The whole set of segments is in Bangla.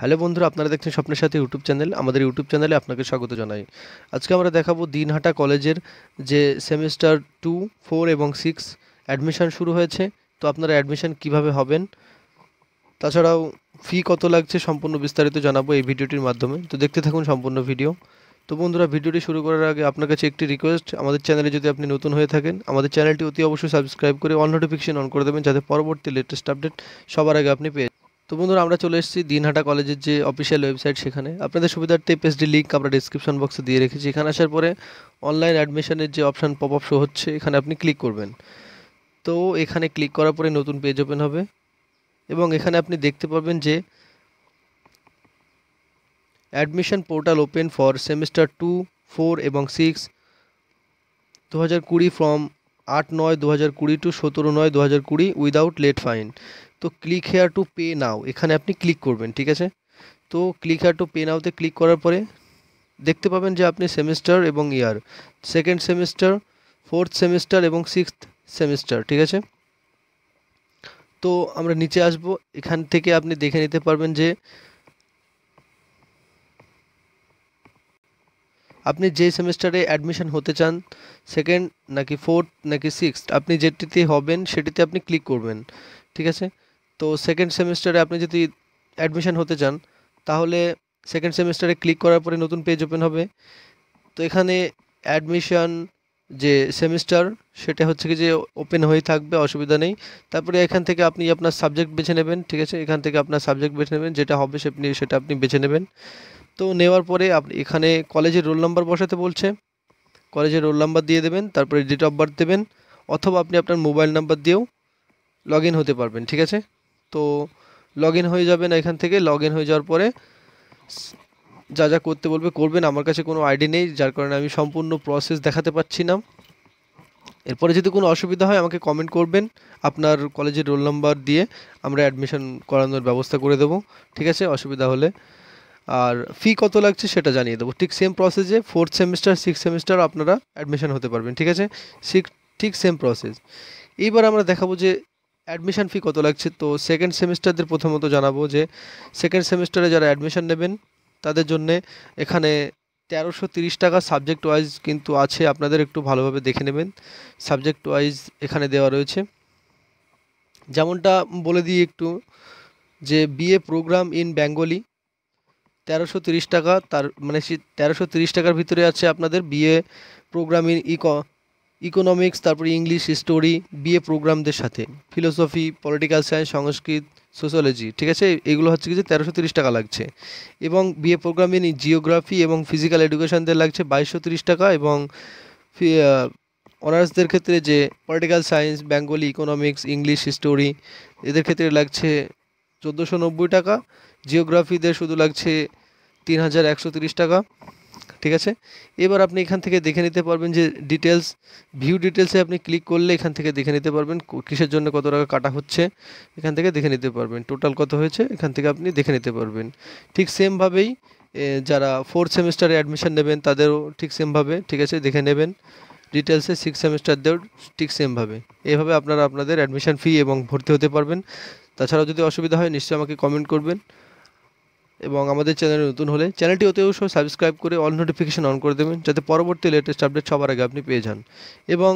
হ্যালো বন্ধুরা, আপনারা দেখছেন স্বপ্নের সাথে ইউটিউব চ্যানেল। আমাদের ইউটিউব চ্যানেলে আপনাকে স্বাগত জানাই। আজকে আমরা দেখাবো দিনহাটা কলেজের যে সেমিস্টার টু, ফোর এবং সিক্স অ্যাডমিশন শুরু হয়েছে। তো আপনারা অ্যাডমিশন কীভাবে হবেন? তাছাড়াও ফি কত লাগছে সম্পূর্ণ বিস্তারিত জানাব এই ভিডিওটির মাধ্যমে। তো দেখতে থাকুন সম্পূর্ণ ভিডিও। তো বন্ধুরা, ভিডিওটি শুরু করার আগে আপনার কাছে একটি রিকোয়েস্ট আমাদের চ্যানেলে যদি আপনি নতুন হয়ে থাকেন, আমাদের চ্যানেলটি অতি অবশ্যই সাবস্ক্রাইব করে অল নোটিফিকেশন অন করে দেবেন, যাতে পরবর্তী লেটেস্ট আপডেট সবার আগে আপনি পেয়ে তো বন্ধুরা, আমরা চলে এসেছি দিনহাটা কলেজের যে অফিসিয়াল ওয়েবসাইট সেখানে। আপনাদের সুবিধার্থে পেজটি লিঙ্ক আমরা ডিসক্রিপশন বক্সে দিয়ে রেখেছি। এখানে আসার পরে অনলাইন অ্যাডমিশনের যে অপশান পপ আপ শো হচ্ছে, এখানে আপনি ক্লিক করবেন। তো এখানে ক্লিক করার পরে নতুন পেজ ওপেন হবে এবং এখানে আপনি দেখতে পাবেন যে admission portal open for semester two four এবং সিক্স দু হাজার কুড়ি ফ্রম আট নয় দু হাজার কুড়ি টু সতেরো নয় দু হাজার কুড়ি উইদাউট লেট ফাইন তো click here to pay now এখানে আপনি ক্লিক করবেন, ঠিক আছে? তো ক্লিক হেয়ার টু পে নাওতে ক্লিক করার পরে দেখতে পাবেন যে আপনি সেমিস্টার এবং year second semester fourth semester এবং সিক্সথ সেমিস্টার ঠিক আছে? তো আমরা নিচে আসব, এখান থেকে আপনি দেখে নিতে পারবেন যে আপনি যে সেমিস্টারে অ্যাডমিশন হতে চান সেকেন্ড নাকি ফোর্থ নাকি সিক্সথ আপনি যেটিতে হবেন সেটিতে আপনি ক্লিক করবেন, ঠিক আছে? তো সেকেন্ড সেমিস্টারে আপনি যদি অ্যাডমিশন হতে চান, তাহলে সেকেন্ড সেমিস্টারে ক্লিক করার পরে নতুন পেজ ওপেন হবে। তো এখানে অ্যাডমিশন যে সেমিস্টার সেটা হচ্ছে কি যে ওপেন হয়ে থাকবে, অসুবিধা নেই। তারপরে এখান থেকে আপনি আপনার সাবজেক্ট বেছে নেবেন, ঠিক আছে? এখান থেকে আপনার সাবজেক্ট বেছে নেবেন, যেটা হবে সেটা সেটা আপনি বেছে নেবেন। তো নেওয়ার পরে আপনি এখানে কলেজের রোল নাম্বার বসাতে বলছে। কলেজের রোল নাম্বার দিয়ে দেবেন, তারপরে ডেট অফ বার্থ দেবেন, অথবা আপনি আপনার মোবাইল নাম্বার দিয়েও লগ হতে পারবেন, ঠিক আছে? তো লগ ইন হয়ে যাবেন এখান থেকে লগ ইন হয়ে যাওয়ার পরে যা যা করতে বলবে করবেন, আমার কাছে কোনো আইডি নেই, যার কারণে আমি সম্পূর্ণ প্রসেস দেখাতে পাচ্ছি না। এরপরে যদি কোনো অসুবিধা হয়, আমাকে কমেন্ট করবেন, আপনার কলেজের রোল নাম্বার দিয়ে আমরা অ্যাডমিশন করানোর ব্যবস্থা করে দেবো, ঠিক আছে? অসুবিধা হলে। আর ফি কত লাগছে সেটা জানিয়ে দেবো। ঠিক সেম প্রসেসে ফোর্থ সেমিস্টার সিক্স সেমিস্টার আপনারা অ্যাডমিশন হতে পারবেন, ঠিক আছে? ঠিক সেম প্রসেস এইবার আমরা দেখাবো যে অ্যাডমিশন ফি কত লাগছে? তো সেকেন্ড সেমিস্টারদের প্রথমত জানাব যে সেকেন্ড সেমিস্টারে যারা অ্যাডমিশন নেবেন, তাদের জন্যে এখানে তেরোশো তিরিশ টাকা সাবজেক্ট ওয়াইজ কিন্তু আছে, আপনাদের একটু ভালোভাবে দেখে নেবেন। সাবজেক্ট ওয়াইজ এখানে দেওয়া রয়েছে। যেমনটা বলে দিই একটু, যে বিএ প্রোগ্রাম ইন বেঙ্গলি তেরোশো তিরিশ টাকা, তার মানে তেরোশো তিরিশ টাকার ভিতরে আছে আপনাদের বিএ প্রোগ্রাম ইন ইক ইকোনমিক্স তারপরে ইংলিশ হিস্টোরি বিএ প্রোগ্রামদের সাথে। Philosophy political science Sanskrit sociology ঠিক আছে? এগুলো হচ্ছে কি যে তেরোশো তিরিশ টাকা লাগছে। এবং বিএ প্রোগ্রাম জিওগ্রাফি এবং ফিজিক্যাল এডুকেশানদের লাগছে বাইশশো তিরিশ টাকা এবং অনার্সদের ক্ষেত্রে যে political science Bengali economics English history এদের ক্ষেত্রে লাগছে চোদ্দোশো নব্বই টাকা। জিওগ্রাফিদের শুধু লাগছে তিন হাজার একশো তিরিশ টাকা। ঠিক আছে? এবার আপনি এখান থেকে দেখে নিতে পারবেন যে ডিটেলস ভিউ ডিটেলসে আপনি ক্লিক করলে এখান থেকে দেখে নিতে পারবেন কিসের জন্য কত টাকা কাটা হচ্ছে। এখান থেকে দেখে নিতে পারবেন। টোটাল কত হয়েছে? এখান থেকে আপনি দেখে নিতে পারবেন। ঠিক সেমভাবেই যারা ফোর্থ সেমিস্টারে অ্যাডমিশন নেবেন, তাদেরও ঠিক সেমভাবে ঠিক আছে? দেখে নেবেন। ডিটেলসে সিক্স সেমিস্টারদেরও ঠিক সেমভাবে এভাবে আপনারা আপনাদের অ্যাডমিশন ফি এবং ভর্তি হতে পারবেন। তাছাড়াও যদি অসুবিধা হয়, নিশ্চয়ই আমাকে কমেন্ট করবেন। এবং আমাদের চ্যানেলে নতুন হলে চ্যানেলটি অতি অবশ্যই সাবস্ক্রাইব করে অল নোটিফিকেশান অন করে দেবেন যাতে পরবর্তী লেটেস্ট আপডেট সবার আগে আপনি পেয়ে যান। এবং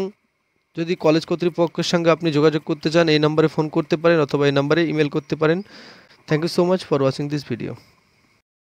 যদি কলেজ কর্তৃপক্ষের সঙ্গে আপনি যোগাযোগ করতে চান, এই নাম্বারে ফোন করতে পারেন অথবা এই নাম্বারে ইমেল করতে পারেন। Thank you so much for watching this video